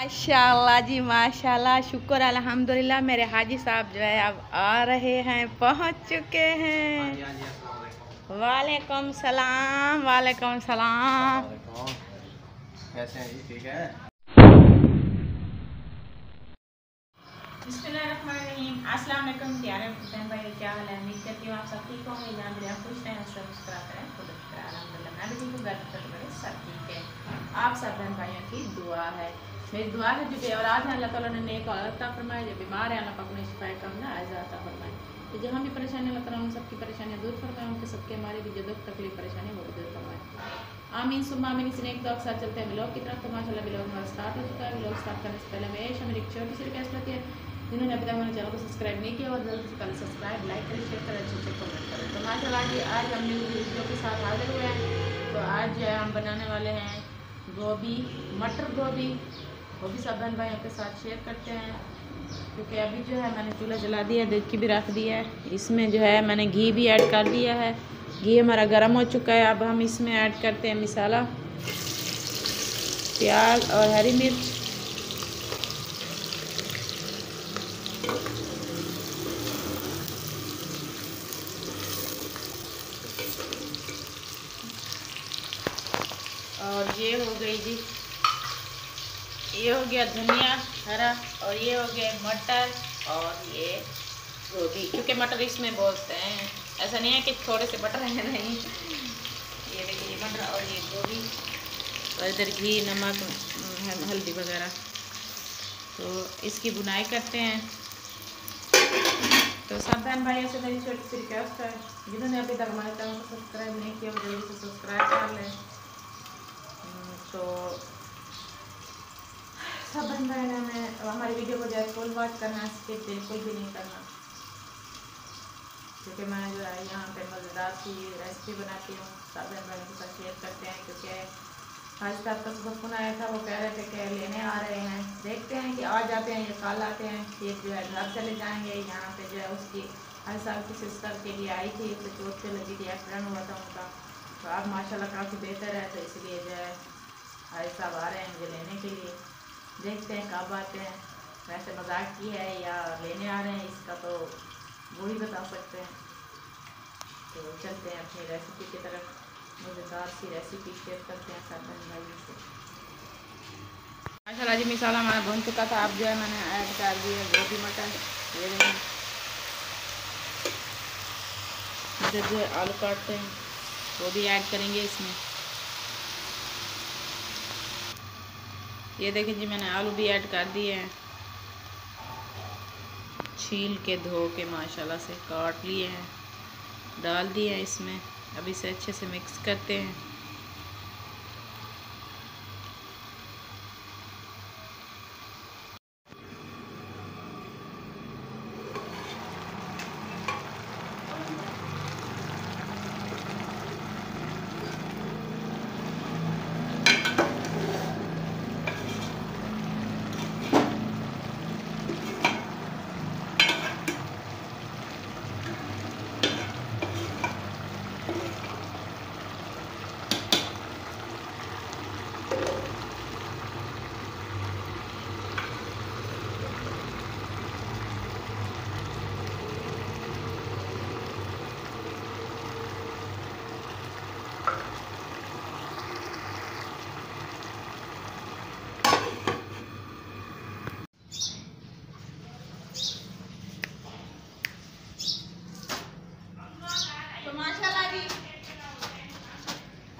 माशाल्लाह जी माशाल्लाह। शुक्र अल्हम्दुलिल्लाह मेरे हाजी साहब जो है अब आ रहे हैं पहुँच चुके हैं। वालेकुम सलाम वालेकुम सलाम। कैसे हैं जी ठीक है? अस्सलाम वालेकुम प्यारे भाई क्या हाल है? उम्मीद करती हूँ आप सब ठीक होंगे। जहाँ भी आप खुश रहें सब मुस्कुराते रहें। खुद अलहमदिल्ला मैं भी ठीक हूँ घर पर बड़े सब ठीक है। आप सब बहन भाइयों की दुआ है। मेरी दुआ है जो बेऔलाद है अल्लाह ताला ने नेक औरत फरमाए जो बीमार है अल्लाह पाक ने शिफाए कम ना आजाता फरमाए तो जहाँ भी परेशानी अल्लाह ताला उन सबकी परेशानियाँ दूर फरमाए उनके सबके हमारे भी जो दुख तकलीफ़ परेशानी वो दूर फरमाए आमीन सुबह आमीन इसी एक दौर साथ चलते हैं ब्लॉग की तरफ़ तो माशाला ब्लॉग हमारा स्टार्ट हो चुका है ब्लॉग स्टार्ट करने से पहले हमेशा मेरी एक छोटी सी रिक्वेस्ट होती है जिन्होंने अभी तक हमारे चैनल को सब्सक्राइब नहीं किया और जल्दी से पहले सब्सक्राइब लाइक करें शेयर करें अच्छे अच्छे कमेंट करें तो माशाल्लाह जी आज हम वीडियो के साथ हाजिर हुए हैं तो आज हम बनाने वाले हैं गोभी मटर गोभी वो भी सब बहन भाइयों के साथ शेयर करते हैं। क्योंकि अभी जो है मैंने चूल्हा जला दिया, दूध की भी रख दिया है। इसमें जो है मैंने घी भी ऐड कर दिया है। घी हमारा गर्म हो चुका है, अब हम इसमें ऐड करते हैं मिसाला, प्याज और हरी मिर्च। और ये हो गई जी ये हो गया धनिया, हरा और ये हो गया मटर और ये गोभी, क्योंकि मटर इसमें बोलते हैं। ऐसा नहीं है कि थोड़े से मटर हैं, नहीं। ये देखिए मटर और ये गोभी और इधर घी, नमक हल्दी वगैरह। तो इसकी बुनाई करते हैं। तो सब बहन भाइयों से मेरी छोटी सी रिक्वेस्ट है। जिन्होंने अभी तक हमारे चैनल को सब्सक्राइब नहीं किया, वो से सब्सक्राइब कर लें तो सब बहन बहनों ने हमारी वीडियो को जो है फुल वॉच करना स्किप बिल्कुल भी नहीं करना। क्योंकि मैं जो है यहाँ पे मज़ेदार सी रेसिपी बनाती हूँ सब बहन के साथ शेयर करते हैं, क्योंकि आज तक का सुबह फ़ोन आया था, वो कह रहे थे कि लेने आ रहे हैं। देखते हैं कि आज आते हैं या कल आते हैं, ये जो है घर चले जाएँगे। यहाँ पे जो है उसकी हर साल की सिस्टर के लिए आई थी तो चोट से लगी थी एक्सीडेंट हुआ था उनका। तो अब माशाल्लाह काफ़ी बेहतर है तो इसलिए जो है भाई साहब आ रहे हैं मुझे लेने के लिए। देखते हैं कब आते हैं। वैसे मज़ाक की है या लेने आ रहे हैं, इसका तो वो ही बता सकते हैं। तो चलते हैं अपनी रेसिपी की तरफ़। मज़ेदार सी रेसिपी शेयर करते हैं बहन भाइयों से। माशा जी, मिसाला हमारा भून चुका था। अब जो है मैंने ऐड कर दिया गोभी मटर। ये देखिए इधर जो आलू काटते हैं। वो भी ऐड करेंगे इसमें। ये देखें जी, मैंने आलू भी ऐड कर दिए हैं। छील के धो के माशाल्लाह से काट लिए हैं। डाल दिए हैं इसमें। अब इसे अच्छे से मिक्स करते हैं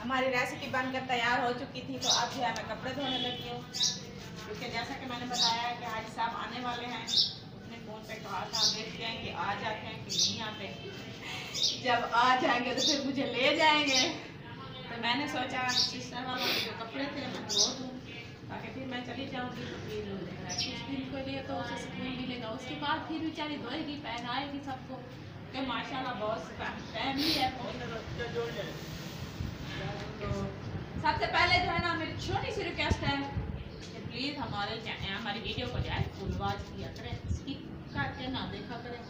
हमारी रेसिपी बनकर तैयार हो चुकी थी तो अब जो है मैं कपड़े धोने लगी हूँ। क्योंकि जैसा कि मैंने बताया है कि आज साहब आने वाले हैं उसने फ़ोन पे कहा था देखते हैं कि आ जाते हैं कि नहीं आते। जब आ जाएँगे तो फिर मुझे ले जाएँगे। तो मैंने सोचा सिस्टर वालों के जो कपड़े थे, मैं धो दूँ, ताकि फिर मैं चली जाऊँगी तो फिर कुछ दिन के लिए तो उसे सुकून मिलेगा। उसके बाद फिर बेचारी धोएगी, पहनाएगी सबको। कि माशाल्लाह बहुत फैमिली है तो सबसे पहले जो है ना मेरी छोटी सी रिक्वेस्ट है। कि प्लीज़ हमारे हमारी वीडियो को जो है फुल वॉच किया करें स्किप करके ना देखा करें।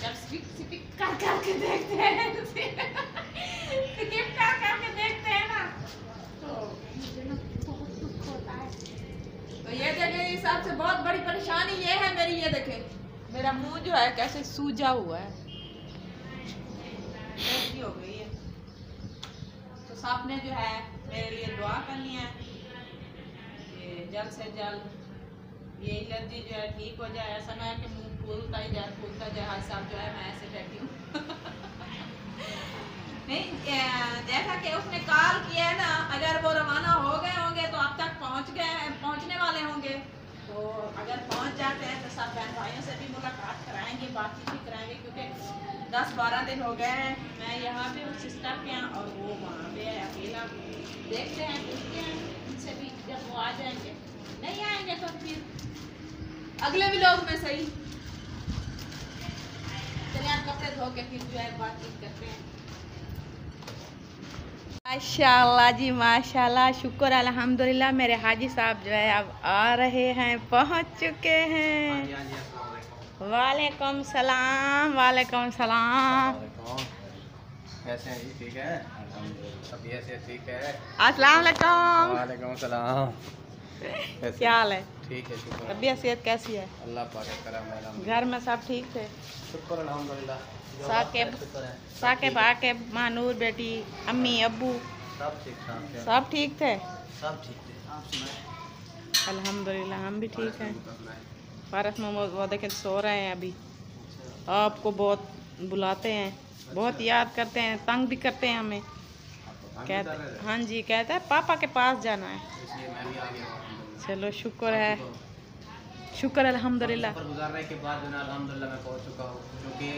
जब स्किप स्किप कर करके देखते हैं। स्किप कर करके देखते हैं ना। तो मुझे ना बहुत दुख होता है। तो ये देखे हिसाब से बहुत बड़ी परेशानी ये है मेरी ये देखे मेरा मुँह जो है कैसे सूजा हुआ है। हो। गई है। तो सबने जो है मेरे लिए दुआ करनी है। जल्द से जल्द ये एलर्जी जो है ठीक हो जाए। ऐसा ना है कि मुँह फूलता ही जाए फूलता जाए हर साल जो है मैं ऐसे बैठी हूँ। नहीं जैसा कि उसने कॉल किया है ना, अगर वो रवाना हो गए होंगे तो अब तक पहुँच गए पहुँचने वाले होंगे। तो अगर पहुँच जाते हैं तो सब बहन भाइयों से भी मुलाकात कराएँगे, बातचीत भी कराएँगे, क्योंकि दस बारह दिन हो गए हैं। मैं यहाँ पे हूँ सिस्टर के यहाँ, और वो वहाँ पे है, अकेला। देखते हैं, पूछते हैं, उनसे भी जब वो आ जाएँगे। नहीं आएँगे तो फिर अगले भी लोग में सही। चलिए आप कपड़े धो के फिर जो है बातचीत करते हैं। माशाल्लाह जी माशाल्लाह। शुक्र अल्हम्दुलिल्लाह मेरे हाजी साहब जो है अब आ रहे हैं पहुँच चुके हाँ। हैं हाँ वालेकुम। सलाम वालेकुम सलाम। कैसे हैं जी ठीक है? है? अस्सलाम वालेकुम। वालेकुम सलाम। क्या हाल है? ठीक है शुक्र। तबीयत सेहत कैसी है? अल्लाह पाक। घर में सब ठीक थे? शुक्र अल्हम्दुलिल्लाह। साकिब। बात है, साके मानूर बेटी अम्मी अबू सब ठीक ठाक सब ठीक थे? सब ठीक सुनाएँ अल्हम्दुलिल्लाह हम भी ठीक हैं। फारस में वो देखें सो रहे हैं अभी। अच्छा, आपको बहुत बुलाते हैं बहुत याद करते हैं तंग भी करते हैं हमें। कहते थे? हाँ? जी कहते हैं पापा के पास जाना है। अल्हम्दुलिल्लाह। चलो शुक्र है। तो शुक्र अल्हम्दुलिल्लाह। सफ़र गुजारने के बाद अल्हम्दुलिल्लाह मैं पहुँच चुका हूँ क्योंकि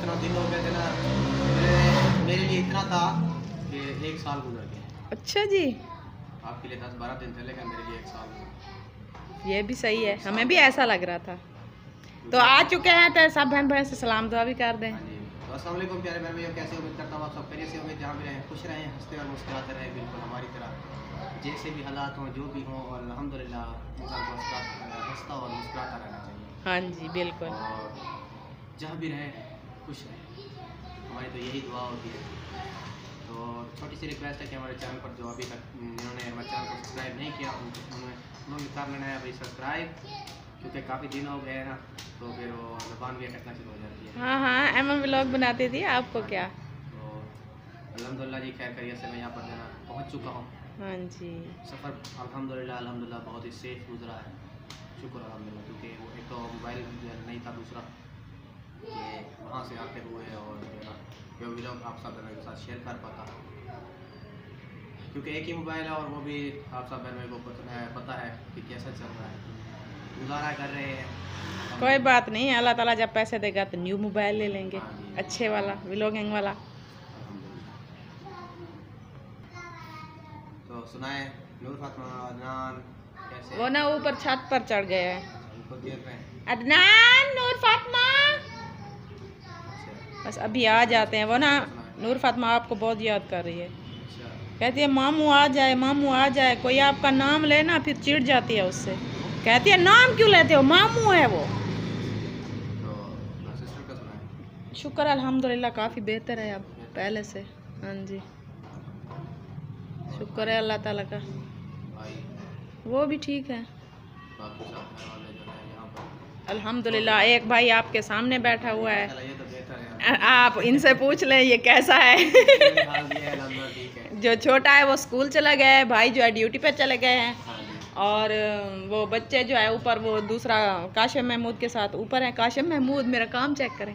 इतना दिन हो गए थे ना मेरे मेरे लिए इतना था कि एक साल गुजर गया अच्छा जी। आपके लिए दस बारह दिन थे लेकिन मेरे लिए एक साल ये भी सही है। हमें भी ऐसा लग रहा था। तो आ चुके हैं तो सब बहन भाई से सलाम दुआ भी कर दें। हाँ तो वालेकुम प्यारे बहन भैया कैसे उम्मीद करता हूँ आप सब खैरियत से होंगे जहाँ भी रहें खुश रहें हँसते और मुस्कुराते रहें बिल्कुल हमारी तरह। जैसे भी हालात हों जो भी हों और हंसता हंसता और मुस्कुराता रहना चाहिए। हाँ जी बिल्कुल। और जहाँ भी रहे खुश रहे। हमारी तो यही दुआ होती है। तो छोटी सी रिक्वेस्ट है कि हमारे चैनल पर जो अभी तक जिन्होंने हमारे चैनल को सब्सक्राइब नहीं किया उन्होंने उन्होंने कर लेना है अभी सब्सक्राइब क्योंकि काफ़ी दिन हो गए हैं ना तो फिर वो जबान भी अटकना शुरू हो जाती है। हाँ हाँ एम व्लॉग बनाती थी आपको क्या? तो अल्हम्दुलिल्लाह जी खैर करिए से मैं यहाँ पर देना पहुँच चुका हूँ। हाँ जी। सफ़र अल्हम्दुलिल्लाह अल्हम्दुलिल्लाह बहुत ही सेफ़ गुजरा है। शुक्र अलहमदिल्ला क्योंकि वो एक तो मोबाइल नहीं था दूसरा कि वहाँ से आते हुए और जो ना ये व्लॉग आप सब बहनों के साथ शेयर कर पाता क्योंकि एक ही मोबाइल है और वो भी आप सब बहनों को पता है पता है कि कैसा चल रहा है। गुजारा कर रहे हैं। कोई बात नहीं अल्लाह ताला जब पैसे देगा तो न्यू मोबाइल ले लेंगे। हाँ अच्छे वाला व्लॉगिंग वाला। तो सुनाए नूर फातमा अदनान कैसे वो ना ऊपर छत पर चढ़ गए हैं। अदनान नूर फातिमा! बस अभी आ जाते हैं वो ना नूर फातमा आपको बहुत याद कर रही है। कहती है, मामू आ जाए, मामू आ जाए, कोई आपका नाम लेना फिर चिढ़ जाती है उससे। कहती है, नाम क्यों लेते हो? मामू है वो। शुक्र, अल्हम्दुलिल्लाह, काफ़ी बेहतर है अब, पहले से। हाँ जी। शुक्र है अल्लाह ताला का। वो भी ठीक है। अल्हम्दुलिल्लाह, एक भाई आपके सामने बैठा हुआ है। आप इनसे पूछ लें ये कैसा है? जो छोटा है वो स्कूल चला गया है भाई जो है ड्यूटी पर चले गए हैं। हाँ और वो बच्चे जो है ऊपर वो दूसरा काशिम महमूद के साथ ऊपर है। काशिम महमूद मेरा काम चेक करें।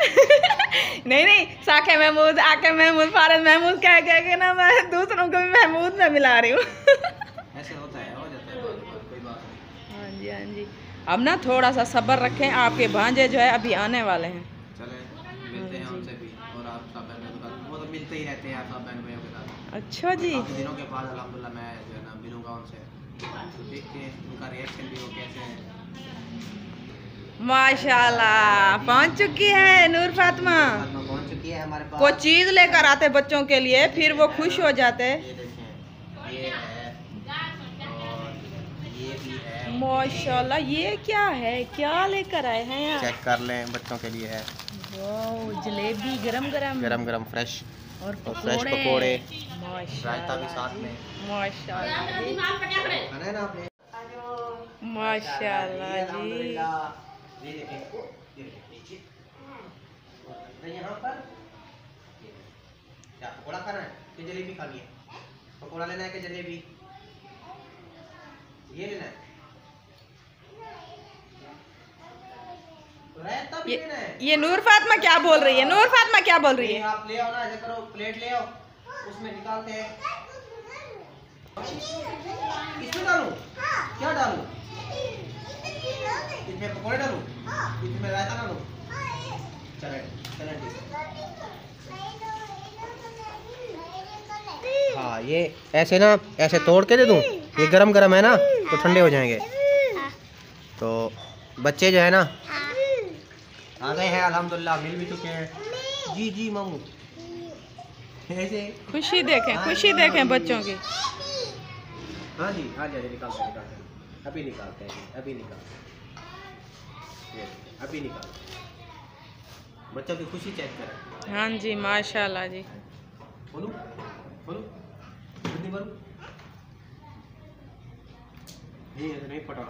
नहीं नहीं साके महमूद आके महमूद फारद महमूद कह कह के ना मैं दूसरों को भी महमूद में मिला रही हूँ। हाँ जी हाँ जी। अब ना थोड़ा सा सब्र रखें आपके भांजे जो है अभी आने वाले हैं चले मिलते हैं उनसे भी और आप सब बहन भाइयों के साथ वो तो मिलते ही रहते हैं आप सब बहन भाइयों के साथ। अच्छा जी। काफ़ी दिनों के बाद अल्हम्दुलिल्लाह मैं जो है ना मिलूँगा उनसे। तो देखते हैं उनका रिएक्शन भी वो कैसे है। माशाल्लाह पहुँच चुकी है नूर फातिमा। पहुँच चुकी है हमारे पास। कोई चीज़ लेकर आते बच्चों के लिए फिर वो खुश हो जाते ये ये ये माशाल्लाह ये क्या है? क्या लेकर आए हैं यार चेक कर लें बच्चों के लिए है। जलेबी गरम गरम गरम गरम फ्रेश। और फ्रेश पकोड़े। रायता भी साथ में। माशाल्लाह। जी। माशाल्लाह यहाँ पर। क्या पकौड़ा खाना है? कि जलेबी खानी है? पकौड़ा लेना है कि जलेबी? ये लेना है रायता भी ये है। ये नूर फातमा क्या बोल रही है? नूर फातमा क्या बोल रही है? आप ले आओ ना ऐसे करो प्लेट ले आओ उसमें निकालते हैं। इसमें डालूं? क्या डालूं? इसमें पकौड़े डालूं? इसमें रायता डालूं? चले चले ठीक। हाँ ये ऐसे ना ऐसे तोड़ के दे दूँ। ये गरम गरम है ना तो ठंडे हो जाएँगे। तो बच्चे जो है ना आ गए हैं अल्हम्दुलिल्लाह मिल भी चुके हैं। जी जी मामू। ऐसे। खुशी देखें खुशी देखें बच्चों की। हाँ जी हाँ जी हाँ जी निकालते हैं निकालते हैं। अभी निकालते हैं अभी निकालते अभी निकालते बच्चों की खुशी चेक करें। हाँ जी माशाल्लाह जी। बोलू बोलू कितनी बोलू। नहीं ऐसे नहीं फटा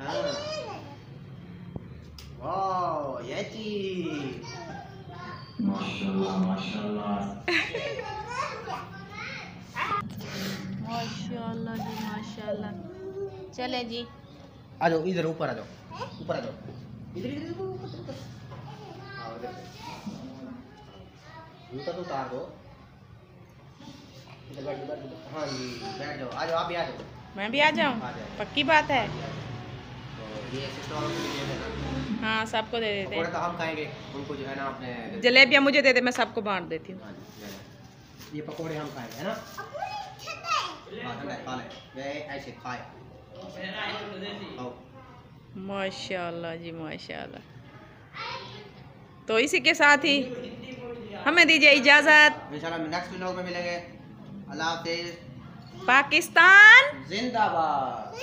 हाँ। वाह ये चीज़ माशाल्लाह जी माशाल्लाह चले जी। आ जाओ इधर ऊपर आ जाओ ऊपर आ जाओ। इधर इधर। हाँ। जूता तो उतार दो। इधर बैठ। हाँ जी बैठ जाओ। आ जाओ आप भी आ जाओ। मैं भी आ जाऊँ? पक्की बात है। तो ये देना हाँ सबको दे देते पकौड़े हैं तो हम खाएँगे उनको जो है ना अपने जलेबियाँ मुझे दे दे मैं सबको बांट देती हूँ। हाँ ये पकौड़े हम खाएँगे है ना? हाँ है, ऐसे खाए। माशाल्लाह जी माशाल्लाह। तो इसी के साथ ही हमें दीजिए इजाज़त। नेक्स्ट व्लॉग में मिलेंगे। अल्लाह हाफिज। पाकिस्तान। जिंदाबाद।